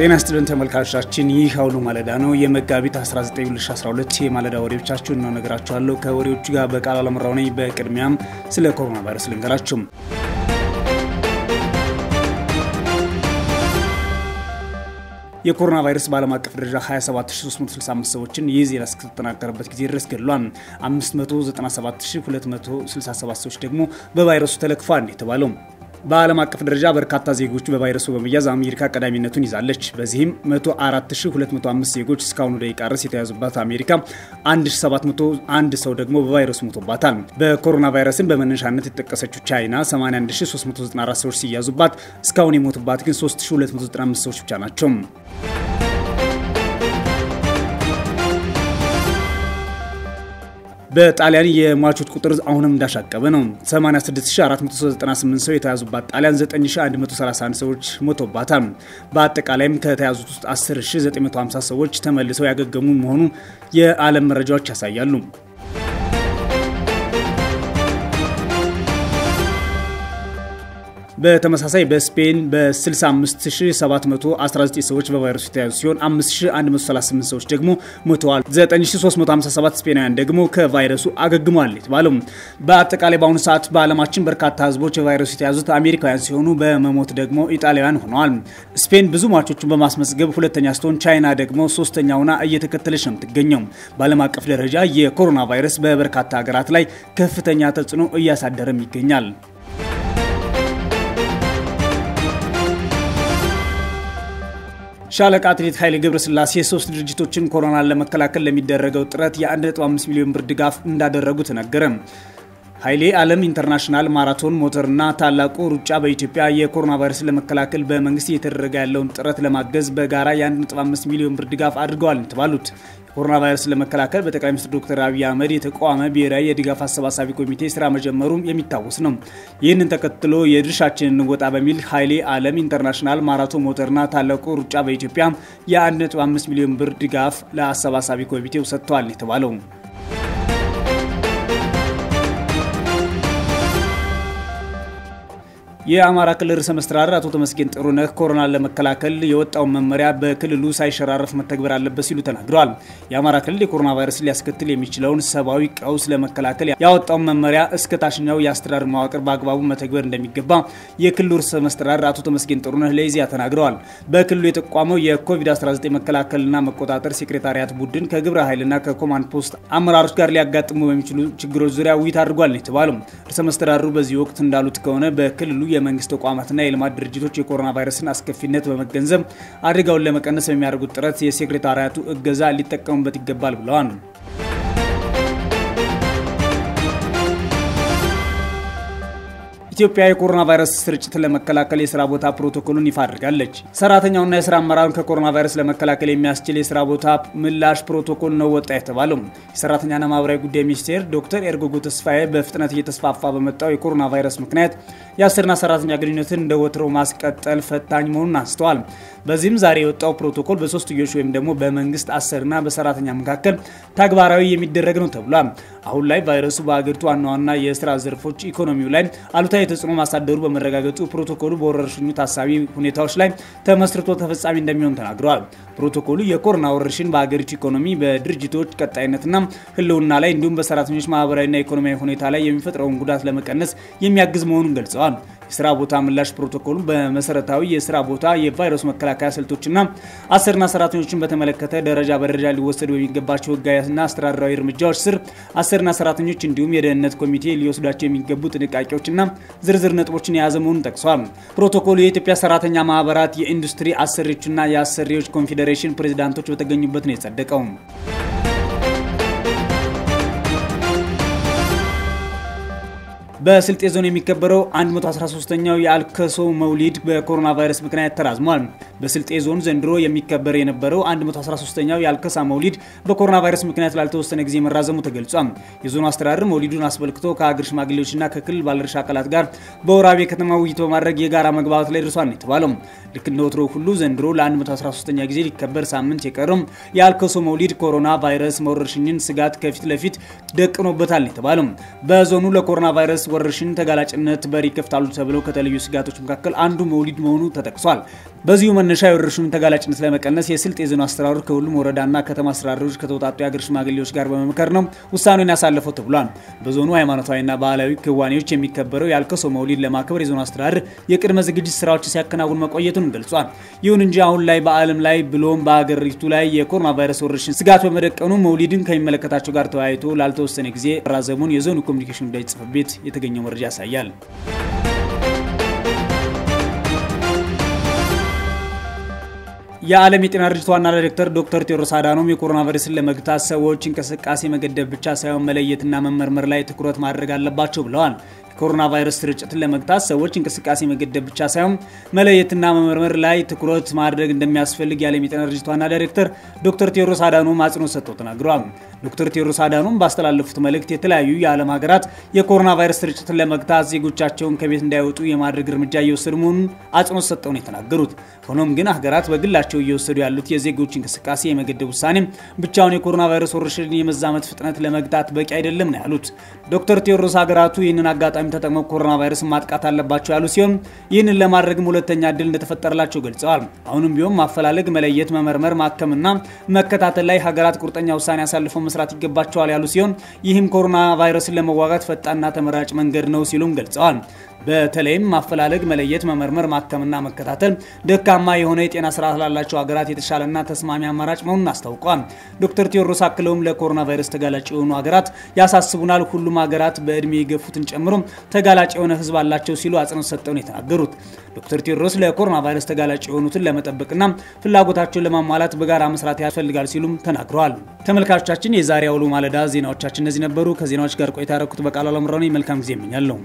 ጤና ይስጥልን ተመልካቾቻችን፣ ይህ አውሎ ማለዳ ነው። የመጋቢት 19 2012 የማለዳ ወሬዎቻችሁን ነው ነገራችኋለሁ። ከወሬዎቹ ጋር በቃል አለመራው ነኝ። በቅድሚያም ስለ ኮሮና ቫይረስ ልንገራችሁ። የኮሮና ቫይረስ በዓለም አቀፍ ደረጃ 27365 ሰዎችን ይህ ዜና እስከተጠናቀረበት ጊዜ ድረስ ገድሏል። 597267 ሰዎች ደግሞ በቫይረሱ ተለክፏል የተባለው በዓለም አቀፍ ደረጃ በርካታ ዜጎች በቫይረሱ በመያዝ አሜሪካ ቀዳሚነቱን ይዛለች። በዚህም 104205 ዜጎች እስካሁኑ ደቂቃ ድረስ የተያዙባት አሜሪካ 1701 ሰው ደግሞ በቫይረሱ ሞቶባታል። በኮሮና ቫይረስን በመነሻነት የተጠቀሰችው ቻይና 81394 ሰዎች ሲያዙባት እስካሁን የሞቱባት ግን 3295 ሰዎች ብቻ ናቸው። በጣሊያን የሟቾች ቁጥር አሁንም እንዳሻቀበ ነው። 86498 ሰው የተያዙባት ጣሊያን 9131 ሰዎች ሞቶባታል። በአጠቃላይም ከተያዙት ውስጥ 10950 ሰዎች ተመልሰው ያገገሙ መሆኑ የዓለም መረጃዎች ያሳያሉ። በተመሳሳይ በስፔን በ65719 ሰዎች በቫይረሱ የተያዙ ሲሆን 5138 ሰዎች ደግሞ ሞተዋል። 9357 ስፔናውያን ደግሞ ከቫይረሱ አገግሟል የተባለው። በአጠቃላይ በአሁኑ ሰዓት በዓለማችን በርካታ ህዝቦች የቫይረሱ የተያዙት አሜሪካውያን ሲሆኑ በመሞት ደግሞ ኢጣሊያውያን ሆነዋል። ስፔን ብዙ ሟቾቹን በማስመዝገብ ሁለተኛ ስትሆን፣ ቻይና ደግሞ ሶስተኛ ሆና እየተከተለች ነው የምትገኘው። በዓለም አቀፍ ደረጃ የኮሮና ቫይረስ በበርካታ ሀገራት ላይ ከፍተኛ ተጽዕኖ እያሳደረም ይገኛል። ሻለቃ አትሌት ኃይሌ ገብረስላሴ ሶስት ድርጅቶችን ኮሮናን ለመከላከል ለሚደረገው ጥረት የ1.5 ሚሊዮን ብር ድጋፍ እንዳደረጉ ተነገረ። ኃይሌና ዓለም ኢንተርናሽናል ማራቶን ሞተርና ታላቁ ሩጫ በኢትዮጵያ የኮሮና ቫይረስን ለመከላከል በመንግስት እየተደረገ ያለውን ጥረት ለማገዝ በጋራ የ1.5 ሚሊዮን ብር ድጋፍ አድርገዋል የተባሉት ኮሮና ቫይረስን ለመከላከል በጠቅላይ ሚኒስትር ዶክተር አብይ አህመድ የተቋቋመ ብሔራዊ የድጋፍ አሰባሳቢ ኮሚቴ ስራ መጀመሩም የሚታወስ ነው። ይህንን ተከትሎ የድርሻችንን እንወጣ በሚል ኃይሌና ዓለም ኢንተርናሽናል ማራቶን ሞተርና ታላቁ ሩጫ በኢትዮጵያ የ1.5 ሚሊዮን ብር ድጋፍ ለአሰባሳቢ ኮሚቴው ሰጥተዋል የተባለው የአማራ ክልል ርዕሰ መስተዳድር አቶ ተመስገን ጥሩነህ ኮሮናን ለመከላከል የወጣውን መመሪያ በክልሉ ሳይሸራረፍ መተግበር አለበት ሲሉ ተናግረዋል። የአማራ ክልል የኮሮና ቫይረስን ሊያስከትል የሚችለውን ሰብአዊ ቀውስ ለመከላከል ያወጣውን መመሪያ እስከ ታችኛው የአስተዳደር መዋቅር በአግባቡ መተግበር እንደሚገባ የክልሉ ርዕሰ መስተዳድር አቶ ተመስገን ጥሩነህ ለኢዜአ ተናግረዋል። በክልሉ የተቋቋመው የኮቪድ-19 መከላከልና መቆጣጠር ሴክሬታሪያት ቡድን ከግብረ ኃይልና ከኮማንድ ፖስት አመራሮች ጋር ሊያጋጥሙ በሚችሉ ችግሮች ዙሪያ ውይይት አድርጓል ነው የተባለው። ርዕሰ መስተዳድሩ በዚህ ወቅት እንዳሉት ከሆነ በክልሉ የመንግስት ተቋማትና የልማት ድርጅቶች የኮሮና ቫይረስን አስከፊነት በመገንዘብ አደጋውን ለመቀነስ በሚያደርጉት ጥረት የሴክሬታሪያቱ እገዛ ሊጠቀሙበት ይገባል ብለዋል። ኢትዮጵያ የኮሮና ቫይረስ ስርጭትን ለመከላከል የስራ ቦታ ፕሮቶኮሉን ይፋ አድርጋለች። ሰራተኛውና የስራ አመራሩን ከኮሮና ቫይረስ ለመከላከል የሚያስችል የስራ ቦታ ምላሽ ፕሮቶኮል ነው ወጣ የተባለው። የሰራተኛና ማህበራዊ ጉዳይ ሚኒስቴር ዶክተር ኤርጎጌ ተስፋዬ በፍጥነት እየተስፋፋ በመጣው የኮሮና ቫይረስ ምክንያት የአሰሪና ሰራተኛ ግንኙነትን እንደ ወትሮው ማስቀጠል ፈታኝ መሆኑን አንስተዋል። በዚህም ዛሬ የወጣው ፕሮቶኮል በሶስትዮሽ ወይም ደግሞ በመንግስት አሰሪና በሰራተኛ መካከል ተግባራዊ የሚደረግ ነው ተብሏል። አሁን ላይ ቫይረሱ በሀገሪቱ ዋና ዋና የስራ ዘርፎች ኢኮኖሚው ላይ አሉታዊ ተጽዕኖ ማሳደሩ በመረጋገጡ ፕሮቶኮሉ በወረርሽኙ ታሳቢ ሁኔታዎች ላይ ተመስርቶ ተፈጻሚ እንደሚሆን ተናግረዋል። ፕሮቶኮሉ የኮሮና ወረርሽኝ በሀገሪቱ ኢኮኖሚ፣ በድርጅቶች ቀጣይነትና ህልውና ላይ እንዲሁም በሰራተኞች ማህበራዊና ኢኮኖሚያዊ ሁኔታ ላይ የሚፈጥረውን ጉዳት ለመቀነስ የሚያግዝ መሆኑን ገልጸዋል። የስራ ቦታ ምላሽ ፕሮቶኮሉ በመሰረታዊ የስራ ቦታ የቫይረሱ መከላከያ ስልቶችና አሰሪና ሰራተኞችን በተመለከተ ደረጃ በደረጃ ሊወሰዱ በሚገባቸው ህጋዊና አስተዳደራዊ እርምጃዎች ስር አሰሪና ሰራተኞች እንዲሁም የደህንነት ኮሚቴ ሊወስዷቸው የሚገቡ ጥንቃቄዎችና ዝርዝር ነጥቦችን የያዘ መሆኑን ጠቅሷል። ፕሮቶኮሉ የኢትዮጵያ ሰራተኛ ማህበራት፣ የኢንዱስትሪ አሰሪዎችና የአሰሪዎች ኮንፌዴሬሽን ፕሬዚዳንቶች በተገኙበት ነው የጸደቀው። በስልጤ ዞን የሚከበረው 113ኛው የአልከሶ መውሊድ በኮሮና ቫይረስ ምክንያት ተራዝሟል። በስልጤ ዞን ዘንድሮ የሚከበር የነበረው 113ኛው የአልከሶ መውሊድ በኮሮና ቫይረስ ምክንያት ላልተወሰነ ጊዜ መራዘሙ ተገልጿል። የዞኑ አስተዳደር መውሊዱን አስመልክቶ ከሀገር ሽማግሌዎችና ከክልል ባለድርሻ አካላት ጋር በወራቤ ከተማ ውይይት በማድረግ የጋራ መግባባት ላይ ደርሷል የተባለው ልክ እንደ ወትሮ ሁሉ ዘንድሮ ለ113ኛ ጊዜ ሊከበር ሳምንት የቀረው የአልከሶ መውሊድ ኮሮና ቫይረስ ወረርሽኝን ስጋት ከፊት ለፊት ደቅኖበታል የተባለው በዞኑ ለኮሮና ቫይረስ ወረርሽኝ ተጋላጭነት በር ይከፍታሉ ተብለው ከተለዩ ስጋቶች መካከል አንዱ መውሊድ መሆኑ ተጠቅሷል። በዚሁ መነሻ የወረርሽኙን ተጋላጭነት ለመቀነስ የስልጤ ዞን አስተዳደር ከሁሉም ወረዳና ከተማ አስተዳደሮች ከተውጣጡ የአገር ሽማግሌዎች ጋር በመምከር ነው ውሳኔውን ያሳለፈው ተብሏል። በዞኑ ሃይማኖታዊና ባህላዊ ክዋኔዎች የሚከበረው የአልከሶ መውሊድ ለማክበር የዞኑ አስተዳደር የቅድመ ዝግጅት ስራዎች ሲያከናውን መቆየቱን ገልጿል። ይሁን እንጂ አሁን ላይ በዓለም ላይ ብሎም በአገሪቱ ላይ የኮሮና ቫይረስ ወረርሽኝ ስጋት በመደቀኑ መውሊድን ከሚመለከታቸው ጋር ተወያይቶ ላልተወሰነ ጊዜ መራዘሙን የዞኑ ኮሚኒኬሽን ጉዳዮች ጽሕፈት ቤት የተገኘው መረጃ ያሳያል። የዓለም የጤና ድርጅት ዋና ዳይሬክተር ዶክተር ቴዎድሮስ አዳኖም የኮሮና ቫይረስን ለመግታት ሰዎች እንቅስቃሴ መገደብ ብቻ ሳይሆን መለየትና መመርመር ላይ ትኩረት ማድረግ አለባቸው ብለዋል። የኮሮና ቫይረስ ስርጭትን ለመግታት ሰዎች እንቅስቃሴ መገደብ ብቻ ሳይሆን መለየትና መመርመር ላይ ትኩረት ማድረግ እንደሚያስፈልግ የዓለም የጤና ድርጅት ዋና ዳይሬክተር ዶክተር ቴዎድሮስ አዳኖም አጽንኦት ሰጥተው ተናግረዋል። ዶክተር ቴዎድሮስ አዳኖም ባስተላለፉት መልእክት የተለያዩ የዓለም ሀገራት የኮሮና ቫይረስ ስርጭትን ለመግታት ዜጎቻቸውን ከቤት እንዳይወጡ የማድረግ እርምጃ እየወሰዱ መሆኑን አጽንኦት ሰጥተው ነው የተናገሩት። ሆኖም ግን ሀገራት በግላቸው እየወሰዱ ያሉት የዜጎች እንቅስቃሴ የመገደብ ውሳኔ ብቻውን የኮሮና ቫይረስ ወረርሽኝ የመዛመት ፍጥነት ለመግታት በቂ አይደለም ነው ያሉት። ዶክተር ቴዎድሮስ ሀገራቱ ይህንን አጋጣሚ ተጠቅመው ኮሮና ቫይረስን ማጥቃት አለባቸው ያሉ ሲሆን ይህንን ለማድረግም ሁለተኛ እድል እንደተፈጠረላቸው ገልጸዋል። አሁንም ቢሆን ማፈላለግ፣ መለየት፣ መመርመር፣ ማከምና መከታተል ላይ ሀገራት ቁርጠኛ ውሳኔ አሳልፈው መስራት ይገባቸዋል ያሉ ሲሆን ይህም ኮሮና ቫይረስን ለመዋጋት ፈጣንና ተመራጭ መንገድ ነው ሲሉም ገልጸዋል። በተለይም ማፈላለግ፣ መለየት፣ መመርመር፣ ማከምና መከታተል ደካማ የሆነ የጤና ስርዓት ላላቸው ሀገራት የተሻለና ተስማሚ አማራጭ መሆኑን አስታውቀዋል። ዶክተር ቴዎድሮስ አክለውም ለኮሮና ቫይረስ ተጋላጭ የሆኑ ሀገራት ያሳስቡናል፣ ሁሉም ሀገራት በእድሜ የገፉትን ጨምሮ ተጋላጭ የሆነ ህዝብ አላቸው ሲሉ አጽንኦት ሰጠው ነው የተናገሩት። ዶክተር ቴዎድሮስ ለኮሮና ቫይረስ ተጋላጭ የሆኑትን ለመጠበቅና ፍላጎታቸውን ለማሟላት በጋራ መስራት ያስፈልጋል ሲሉም ተናግረዋል። ተመልካቾቻችን የዛሬ አውሎ ማለዳ ዜናዎቻችን እነዚህ ነበሩ። ከዜናዎች ጋር ቆይታ ያደረኩት በቃሉ አለምራኔ መልካም ጊዜ እመኛለሁ።